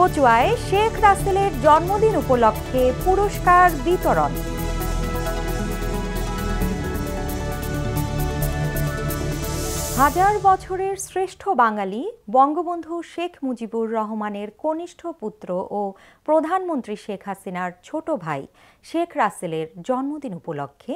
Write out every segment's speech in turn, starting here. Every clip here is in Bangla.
কচুয়ায় শেখ রাসেলের জন্মদিন উপলক্ষে পুরস্কার বিতরণ। হাজার বছরের শ্রেষ্ঠ বাঙালি বঙ্গবন্ধু শেখ মুজিবুর রহমানের কনিষ্ঠ পুত্র ও প্রধানমন্ত্রী শেখ হাসিনার ছোট ভাই শেখ রাসেলের জন্মদিন উপলক্ষে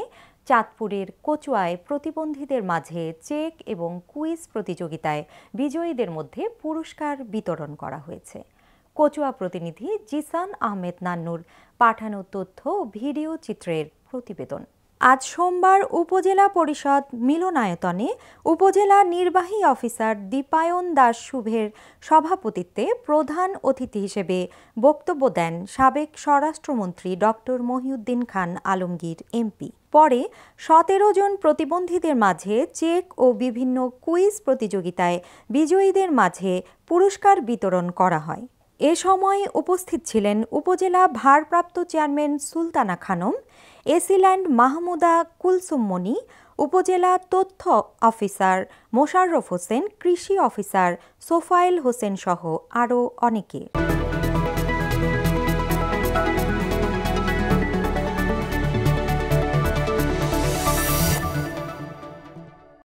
চাঁদপুরের কচুয়ায় প্রতিবন্ধীদের মাঝে চেক এবং কুইজ প্রতিযোগিতায় বিজয়ীদের মধ্যে পুরস্কার বিতরণ করা হয়েছে। কচুয়া প্রতিনিধি জিসান আহমেদ নান্নুর পাঠানো তথ্য ভিডিও চিত্রের প্রতিবেদন। আজ সোমবার উপজেলা পরিষদ মিলনায়তনে উপজেলা নির্বাহী অফিসার দীপায়ন দাস শুভের সভাপতিত্বে প্রধান অতিথি হিসেবে বক্তব্য দেন সাবেক স্বরাষ্ট্রমন্ত্রী ডক্টর মহিউদ্দিন খান আলমগীর এমপি। পরে সতেরো জন প্রতিবন্ধীদের মাঝে চেক ও বিভিন্ন কুইজ প্রতিযোগিতায় বিজয়ীদের মাঝে পুরস্কার বিতরণ করা হয়। এ সময় উপস্থিত ছিলেন উপজেলা ভারপ্রাপ্ত chairman Sultana Khanam AC land Mahmuda Kulsummoni উপজেলা তথ্য অফিসার মোশাররফ হোসেন, কৃষি অফিসার সোফায়েল হোসেন সহ আরও অনেকে।